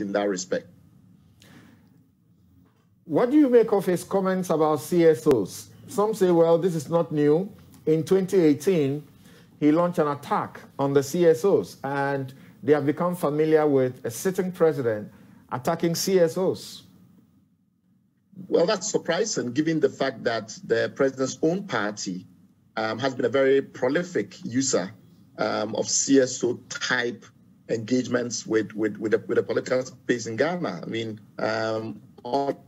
in that respect. What do you make of his comments about CSOs? Some say, well, this is not new. In 2018, he launched an attack on the CSOs, and they have become familiar with a sitting president attacking CSOs. Well, that's surprising given the fact that the president's own party um, has been a very prolific user um, of CSO type engagements with, with, with, the, with the political space in Ghana. I mean, um, all,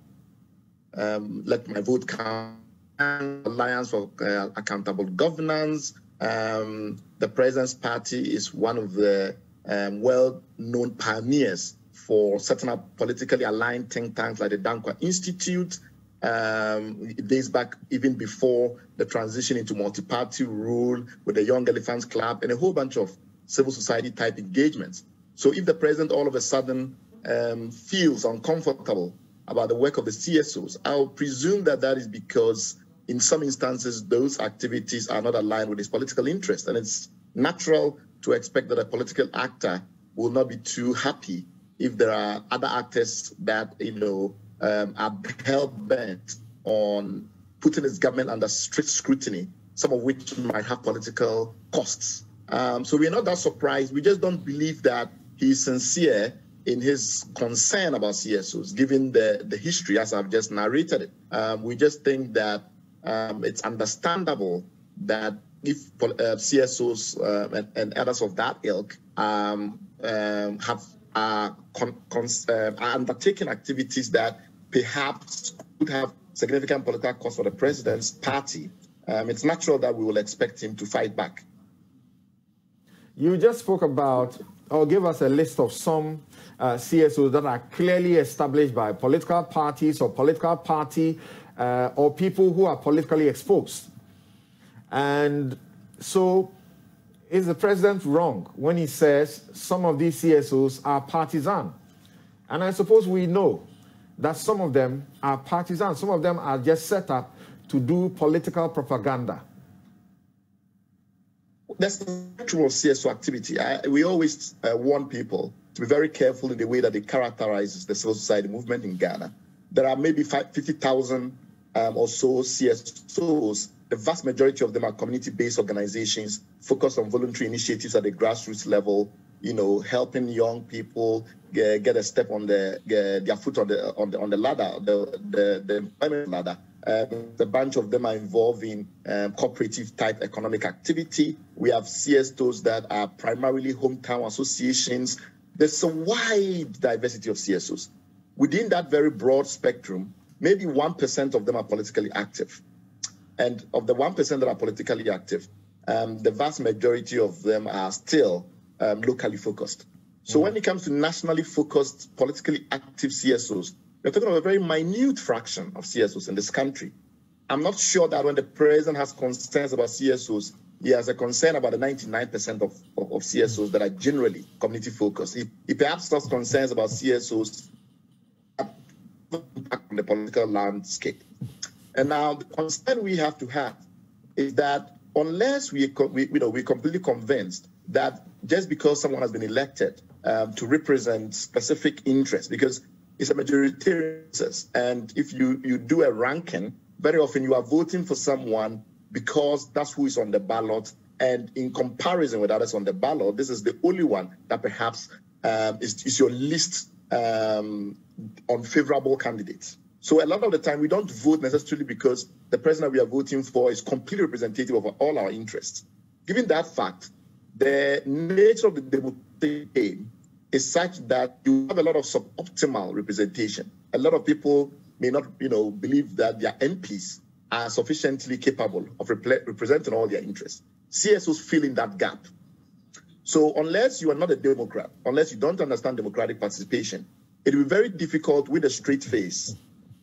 um, let my vote count, Alliance for uh, Accountable Governance. Um, the president's party is one of the um, well-known pioneers for setting up politically aligned think tanks like the Danquah Institute. Um, it dates back even before the transition into multi-party rule with the Young Elephants Club and a whole bunch of civil society type engagements. So if the president all of a sudden um, feels uncomfortable about the work of the CSOs, I'll presume that that is because in some instances those activities are not aligned with his political interest. And it's natural to expect that a political actor will not be too happy if there are other actors that, you know, um, are hell bent on putting his government under strict scrutiny, some of which might have political costs. Um, so we're not that surprised. We just don't believe that he's sincere in his concern about CSOs, given the, the history as I've just narrated it. Um, we just think that um, it's understandable that if uh, CSOs uh, and, and, others of that ilk um, um, have are, con, con, uh, are undertaking activities that perhaps could have significant political cost for the president's party, um, it's natural that we will expect him to fight back. You just spoke about, or give us a list of some uh, CSOs that are clearly established by political parties or political party uh, or people who are politically exposed. And so is the president wrong when he says some of these CSOs are partisan? And I suppose we know that some of them are partisan. Some of them are just set up to do political propaganda. That's the actual CSO activity. I, we always uh, warn people to be very careful in the way that they characterize the civil society movement in Ghana. There are maybe 50,000 um, or so CSOs. The vast majority of them are community-based organizations focused on voluntary initiatives at the grassroots level, you know, helping young people get, get a step on the get their foot on the on the on the ladder, the the, the employment ladder. Um, a bunch of them are involved in um, cooperative type economic activity. We have CSOs that are primarily hometown associations. There's a wide diversity of CSOs. Within that very broad spectrum, maybe 1% of them are politically active. And of the 1% that are politically active, um, the vast majority of them are still um, locally focused. So mm. when it comes to nationally focused, politically active CSOs, we're talking about a very minute fraction of CSOs in this country. I'm not sure that when the president has concerns about CSOs, he has a concern about the 99% of, of, of CSOs that are generally community focused. He, he perhaps has concerns about CSOs on the political landscape. And now the concern we have to have is that unless we, we you know, we're completely convinced that just because someone has been elected um, to represent specific interests, because it's a majoritarian process, and if you, you do a ranking, very often you are voting for someone because that's who is on the ballot. And in comparison with others on the ballot, this is the only one that perhaps um, is, is your least um, unfavorable candidate. So a lot of the time, we don't vote necessarily because the president we are voting for is completely representative of all our interests. Given that fact, the nature of the democratic game is such that you have a lot of suboptimal representation. A lot of people may not, you know, believe that their MPs are sufficiently capable of rep- representing all their interests. CSOs fill in that gap. So unless you are not a Democrat, unless you don't understand democratic participation, it will be very difficult with a straight face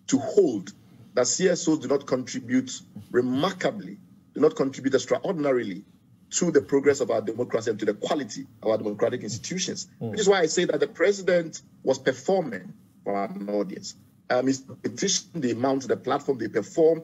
to hold that CSOs do not contribute remarkably, do not contribute extraordinarily to the progress of our democracy and to the quality of our democratic institutions. Mm. Which is why I say that the president was performing for our audience. Um, his petition, they mount the platform, they perform,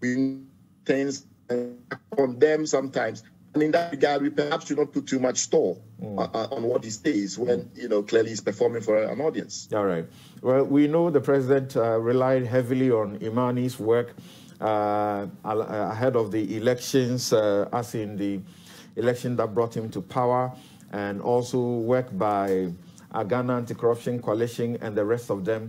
we things and condemn sometimes And in that regard, we perhaps should not put too much store mm. uh, on what he says when, you know, clearly he's performing for an audience. All right. Well, we know the president uh, relied heavily on Imani's work uh, ahead of the elections, uh, as in the election that brought him to power, and also work by Ghana Anti-Corruption Coalition and the rest of them